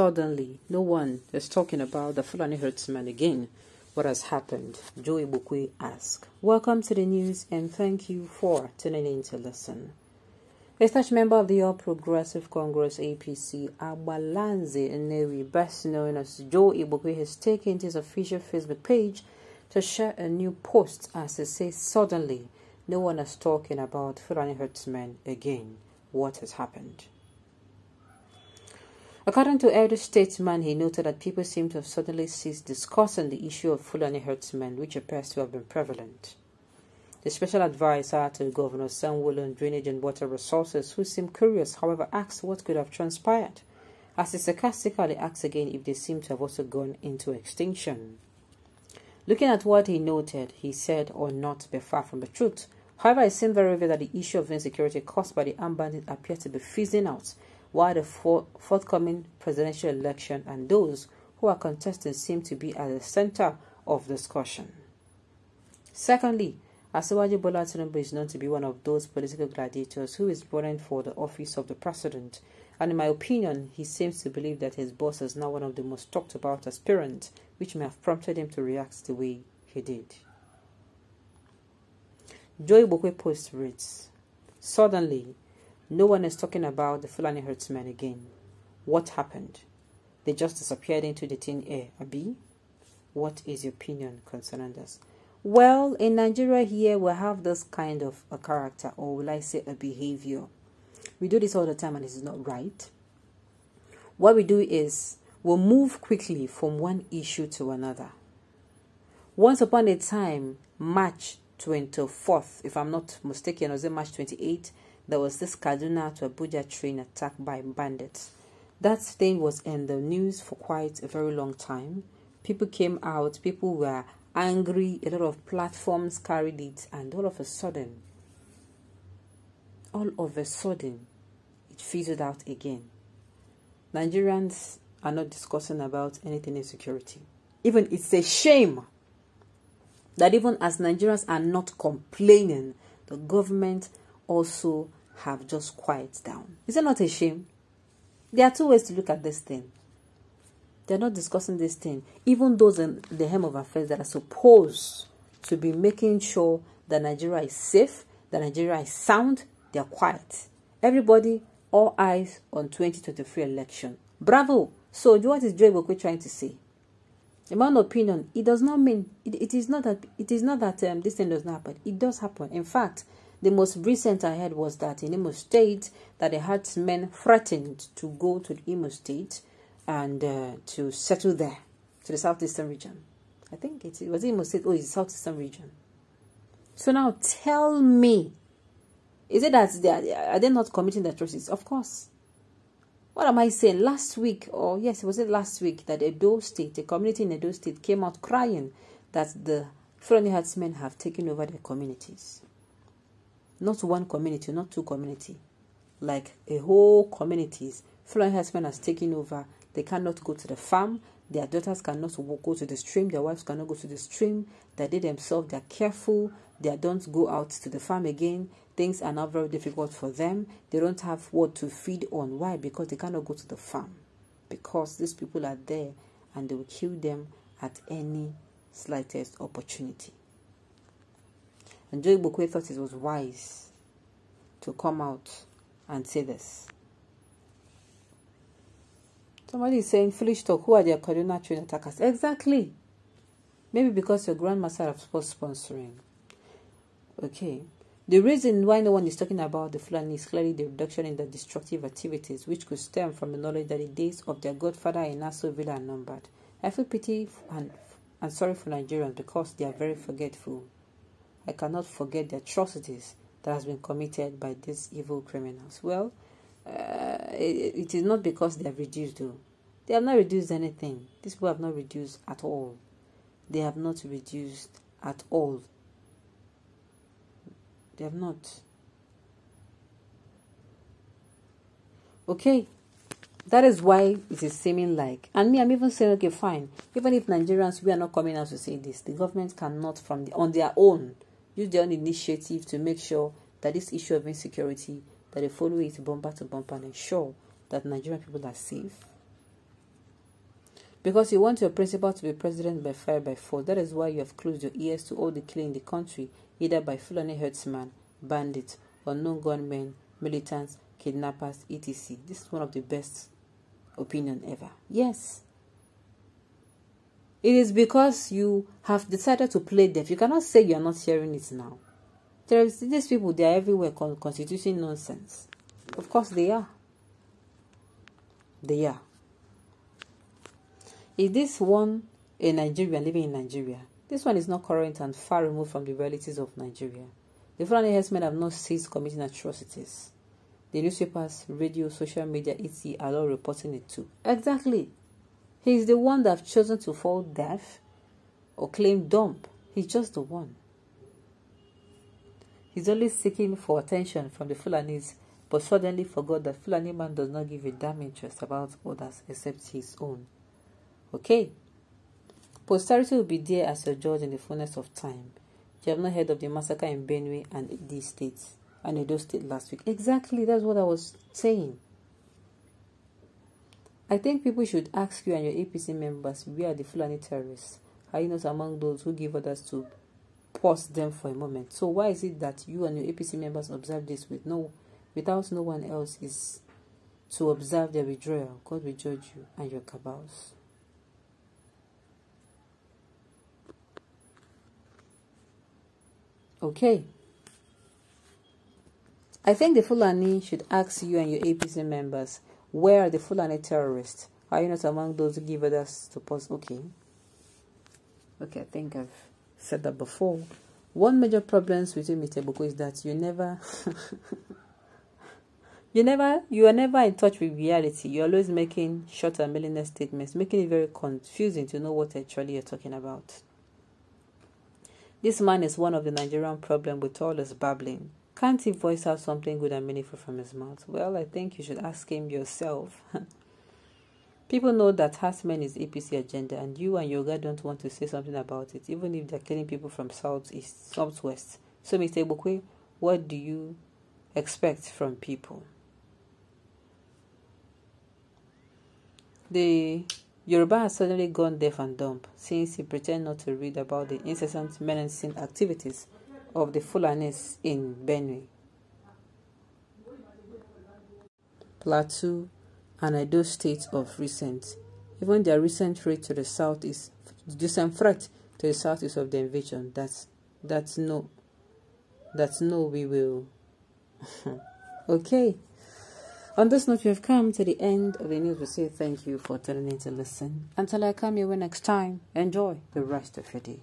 Suddenly, no one is talking about the Fulani herdsman again. What has happened? Joe Igbokwe asked. Welcome to the news and thank you for tuning in to listen. A such member of the All Progressive Congress APC, Agbalanze Nnewi, best known as Joe Igbokwe, has taken to his official Facebook page to share a new post as he says, Suddenly, no one is talking about Fulani herdsmen again. What has happened? According to Elder Statesman, he noted that people seem to have suddenly ceased discussing the issue of Fulani herdsmen, which appears to have been prevalent. The special advisor to Governor Sanwo-Olu on Drainage and Water Resources, who seemed curious, however, asked what could have transpired, as he sarcastically asked again if they seem to have also gone into extinction. Looking at what he noted, he said or not be far from the truth. However, it seemed very obvious that the issue of insecurity caused by the armed appeared to be fizzing out while the for forthcoming presidential election and those who are contesting seem to be at the center of discussion. Secondly, Asiwaju Bola Tinubu is known to be one of those political gladiators who is running for the office of the president, and in my opinion, he seems to believe that his boss is now one of the most talked about aspirants, which may have prompted him to react the way he did. Joe Igbokwe post reads, Suddenly, no one is talking about the Fulani herdsmen again. What happened? They just disappeared into the thin air. Abi? What is your opinion concerning this? Well, in Nigeria here, we have this kind of a character, or will I say a behavior. We do this all the time and it is not right. What we do is we'll move quickly from one issue to another. Once upon a time, March 24th, if I'm not mistaken, was it March 28th, there was this Kaduna to Abuja train attacked by bandits. That thing was in the news for quite a very long time. People came out, people were angry, a lot of platforms carried it, and all of a sudden, all of a sudden, it fizzled out again. Nigerians are not discussing about anything in security. Even it's a shame that even as Nigerians are not complaining, the government also have just quieted down. Is it not a shame? There are two ways to look at this thing. They're not discussing this thing. Even those in the hem of affairs that are supposed to be making sure that Nigeria is safe, that Nigeria is sound, they're quiet. Everybody, all eyes on 2023 election. Bravo! So what is Joe Igbokwe trying to say? In my opinion, it does not mean it, it is not that it is not that um, this thing does not happen. It does happen. In fact, the most recent I heard was that in Imo State, that the herdsmen threatened to go to the Imo State and uh, to settle there, to the southeastern region. I think it was Imo State. Oh, it's the southeastern region. So now tell me, is it that they are, are they not committing the atrocities? Of course. What am I saying? Last week, or yes, was it last week that Edo State, a community in Edo State, came out crying that the Fulani herdsmen have taken over their communities not one community, not two community, like a whole communities. Fulani herdsmen has taken over. They cannot go to the farm. Their daughters cannot go to the stream. Their wives cannot go to the stream. That they themselves, they are careful. They don't go out to the farm again. Things are not very difficult for them. They don't have what to feed on. Why? Because they cannot go to the farm. Because these people are there and they will kill them at any slightest opportunity. And Joe Igbokwe thought it was wise to come out and say this. Somebody is saying, foolish talk, who are the Kaduna train attackers? Exactly. Maybe because your grandmaster was sponsoring. Okay. The reason why no one is talking about the Fulani is clearly the reduction in the destructive activities, which could stem from the knowledge that the days of their godfather in Aso Villa are numbered. I feel pity and, and sorry for Nigerians because they are very forgetful. I cannot forget the atrocities that has been committed by these evil criminals. Well, uh, it, it is not because they have reduced, though. They have not reduced anything. These people have not reduced at all. They have not reduced at all. They have not. Okay, that is why it is seeming like, and me, I'm even saying, okay, fine. Even if Nigerians, we are not coming out to say this, the government cannot, from the, on their own, use their own initiative to make sure that this issue of insecurity that they follow it bumper to bumper and ensure that Nigerian people are safe. Because you want your principal to be president by fire by force. That is why you have closed your ears to all the killing in the country, either by Fulani herdsmen, bandits, or unknown gunmen, militants, kidnappers, etc. This is one of the best opinion ever. Yes. It is because you have decided to play deaf. You cannot say you are not hearing it now. There is these people, they are everywhere constituting nonsense. Of course they are. They are. Is this one a Nigerian living in Nigeria? This one is not current and far removed from the realities of Nigeria. The Fulani herdsmen have not ceased committing atrocities. The newspapers, radio, social media, etc. are all reporting it too. Exactly. He is the one that have chosen to fall deaf or claim dumb. He's just the one. He's only seeking for attention from the Fulanis, but suddenly forgot that Fulani man does not give a damn interest about others except his own. Okay? Posterity will be there as a judge in the fullness of time. You have not heard of the massacre in Benue and these states and Edo State last week. Exactly, that's what I was saying. I think people should ask you and your APC members where are the Fulani terrorists? Are you not among those who give others to pause them for a moment? So why is it that you and your APC members observe this with no without no one else is to observe their withdrawal? God will judge you and your cabals. Okay. I think the Fulani should ask you and your APC members, where are the Fulani terrorists? Are you not among those who give others to post? Okay. Okay, I think I've said that before. One major problem with Mr. Igbokwe, is that you never, you never, you are never in touch with reality. You're always making short and meaningless statements, making it very confusing to know what actually you're talking about. This man is one of the Nigerian problem with all his babbling. Can't he voice out something good and meaningful from his mouth? Well, I think you should ask him yourself. People know that Hartman is APC agenda, and you and Yoga don't want to say something about it, even if they're killing people from southeast, southwest. So, Mr. Igbokwe, what do you expect from people? The Yoruba has suddenly gone deaf and dumb since he pretended not to read about the incessant menacing activities of the Fulanis in Benue, Plateau, and Edo states of recent. Even their recent threat to the south is recent threat to the southeast of the invasion. That's that's no that's no we will. okay. On this note, we have come to the end of the news. We say thank you for tuning in to listen. Until I come your way next time, enjoy the rest of your day.